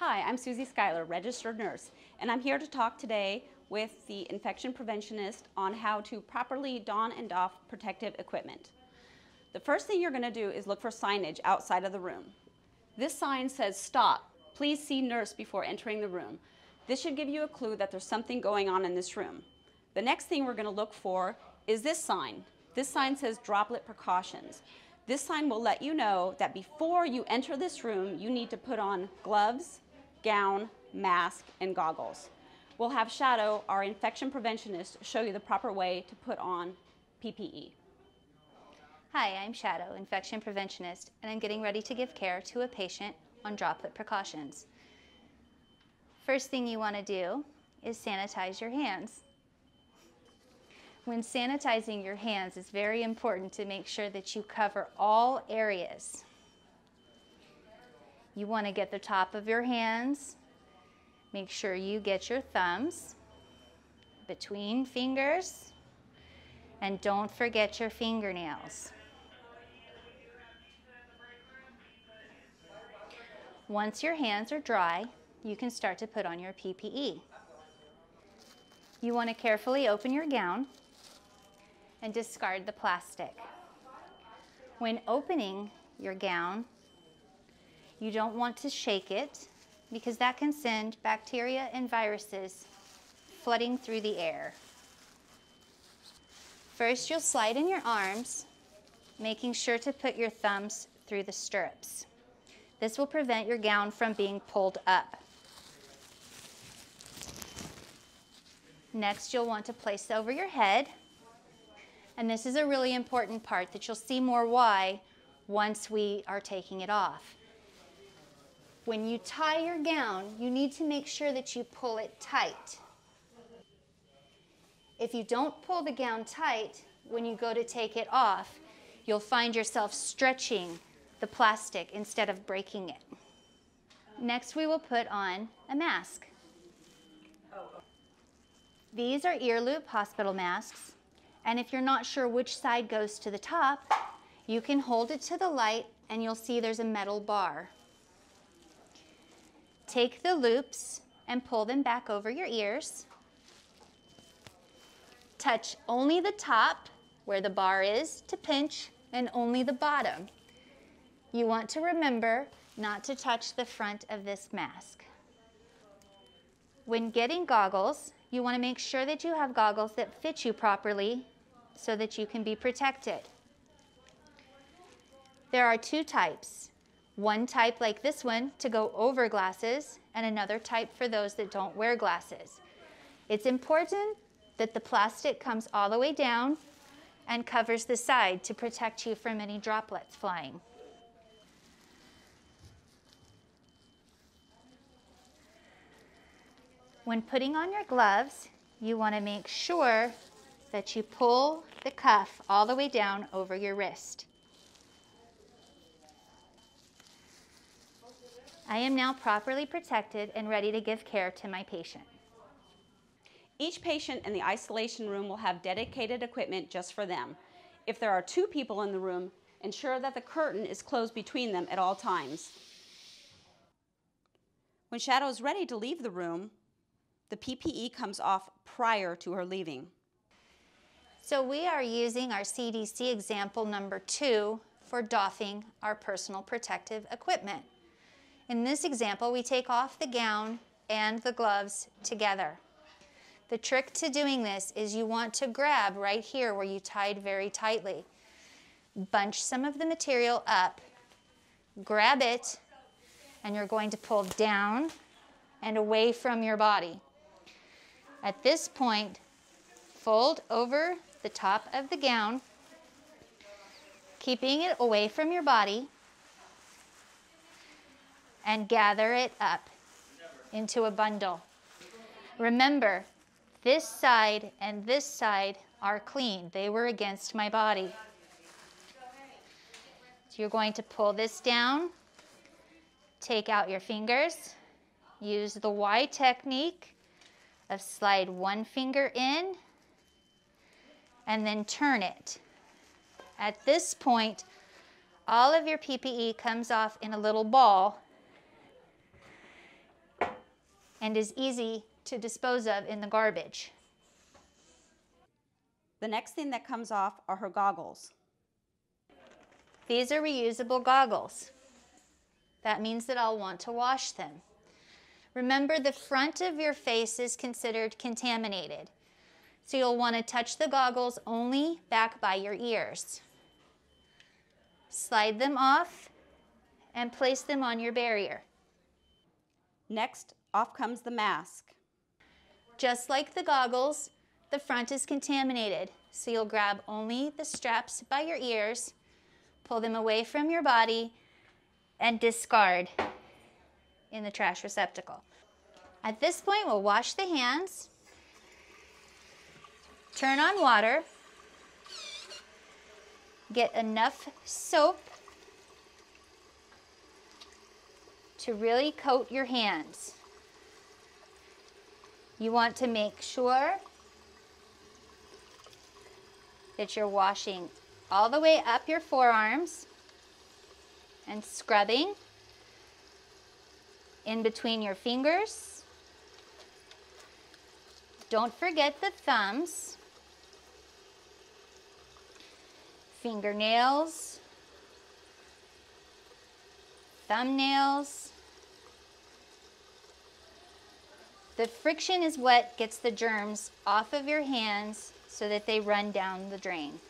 Hi, I'm Susie Schuyler, registered nurse, and I'm here to talk today with the infection preventionist on how to properly don and doff protective equipment. The first thing you're going to do is look for signage outside of the room. This sign says stop, please see nurse before entering the room. This should give you a clue that there's something going on in this room. The next thing we're going to look for is this sign. This sign says droplet precautions. This sign will let you know that before you enter this room, you need to put on gloves, gown, mask, and goggles. We'll have Shadow, our infection preventionist, show you the proper way to put on PPE. Hi, I'm Shadow, infection preventionist, and I'm getting ready to give care to a patient on droplet precautions. First thing you want to do is sanitize your hands. When sanitizing your hands, it's very important to make sure that you cover all areas. You want to get the top of your hands. Make sure you get your thumbs between fingers. And don't forget your fingernails. Once your hands are dry, you can start to put on your PPE. You want to carefully open your gown and discard the plastic. When opening your gown, you don't want to shake it because that can send bacteria and viruses flooding through the air. First, you'll slide in your arms, making sure to put your thumbs through the stirrups. This will prevent your gown from being pulled up. Next, you'll want to place over your head and this is a really important part that you'll see more why once we are taking it off. When you tie your gown, you need to make sure that you pull it tight. If you don't pull the gown tight, when you go to take it off, you'll find yourself stretching the plastic instead of breaking it. Next, we will put on a mask. These are ear loop hospital masks. And if you're not sure which side goes to the top, you can hold it to the light and you'll see there's a metal bar. Take the loops and pull them back over your ears. Touch only the top where the bar is to pinch and only the bottom. You want to remember not to touch the front of this mask. When getting goggles, you want to make sure that you have goggles that fit you properly so that you can be protected. There are two types. One type like this one to go over glasses and another type for those that don't wear glasses. It's important that the plastic comes all the way down and covers the side to protect you from any droplets flying. When putting on your gloves, you want to make sure that you pull the cuff all the way down over your wrist. I am now properly protected and ready to give care to my patient. Each patient in the isolation room will have dedicated equipment just for them. If there are two people in the room, ensure that the curtain is closed between them at all times. When Shadow is ready to leave the room, the PPE comes off prior to her leaving. So we are using our CDC example number two for doffing our personal protective equipment. In this example, we take off the gown and the gloves together. The trick to doing this is you want to grab right here where you tied very tightly. Bunch some of the material up, grab it, and you're going to pull down and away from your body. At this point, fold over the top of the gown, keeping it away from your body, and gather it up into a bundle. Remember, this side and this side are clean. They were against my body. So you're going to pull this down, take out your fingers, use the Y technique of slide one finger in and then turn it. At this point, all of your PPE comes off in a little ball and is easy to dispose of in the garbage. The next thing that comes off are her goggles. These are reusable goggles. That means that I'll want to wash them. Remember, the front of your face is considered contaminated. So you'll want to touch the goggles only back by your ears. Slide them off and place them on your barrier. Next, off comes the mask. Just like the goggles, the front is contaminated. So you'll grab only the straps by your ears, pull them away from your body, and discard in the trash receptacle. At this point, we'll wash the hands, turn on water, get enough soap to really coat your hands. You want to make sure that you're washing all the way up your forearms and scrubbing in between your fingers. Don't forget the thumbs, fingernails, thumbnails. The friction is what gets the germs off of your hands so that they run down the drain.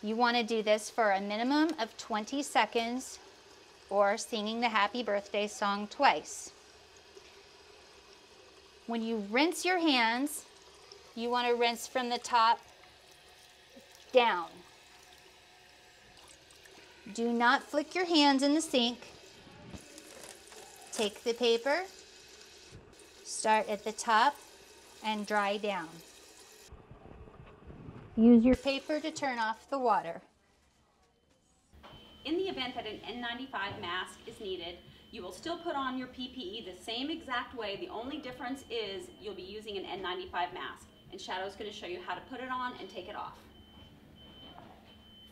You want to do this for a minimum of 20 seconds or singing the happy birthday song twice. When you rinse your hands, you want to rinse from the top down. Do not flick your hands in the sink. Take the paper, start at the top, and dry down. Use your paper to turn off the water. In the event that an N95 mask is needed, you will still put on your PPE the same exact way. The only difference is you'll be using an N95 mask. And Shadow's going to show you how to put it on and take it off.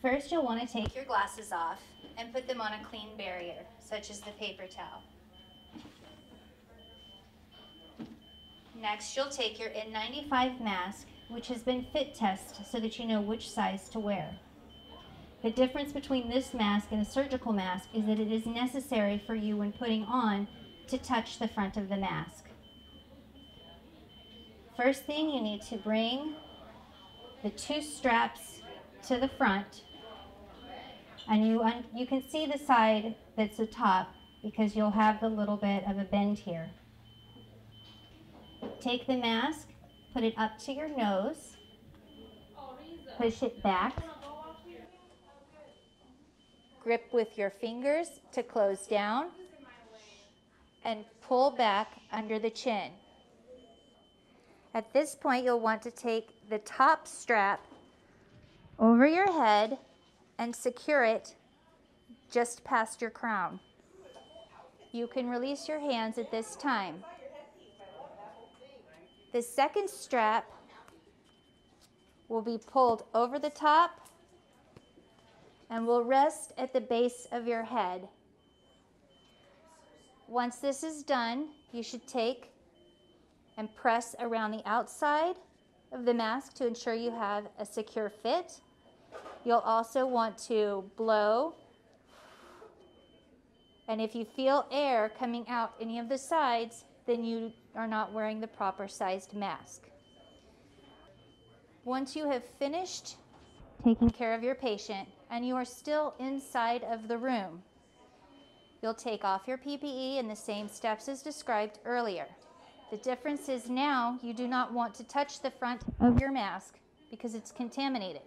First, you'll want to take your glasses off and put them on a clean barrier, such as the paper towel. Next, you'll take your N95 mask, which has been fit tested so that you know which size to wear. The difference between this mask and a surgical mask is that it is necessary for you when putting on to touch the front of the mask. First thing, you need to bring the two straps to the front and you, you can see the side that's the top because you'll have the little bit of a bend here. Take the mask, put it up to your nose, push it back, grip with your fingers to close down, and pull back under the chin. At this point, you'll want to take the top strap over your head and secure it just past your crown. You can release your hands at this time. The second strap will be pulled over the top and will rest at the base of your head. Once this is done, you should take and press around the outside of the mask to ensure you have a secure fit. You'll also want to blow. And if you feel air coming out any of the sides, then you are not wearing the proper sized mask. Once you have finished taking care of your patient and you are still inside of the room, you'll take off your PPE in the same steps as described earlier. The difference is now you do not want to touch the front of your mask because it's contaminated.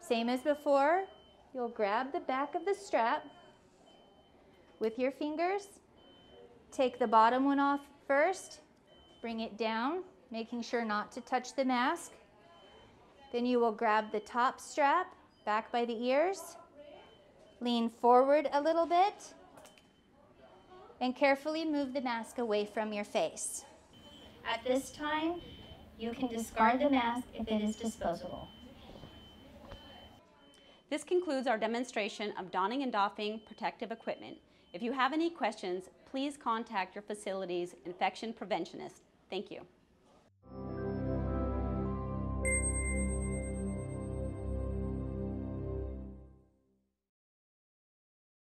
Same as before, you'll grab the back of the strap with your fingers. Take the bottom one off first, bring it down, making sure not to touch the mask. Then you will grab the top strap back by the ears, lean forward a little bit, and carefully move the mask away from your face. At this time, you can discard the mask if it is disposable. This concludes our demonstration of donning and doffing protective equipment. If you have any questions, please contact your facility's infection preventionist. Thank you.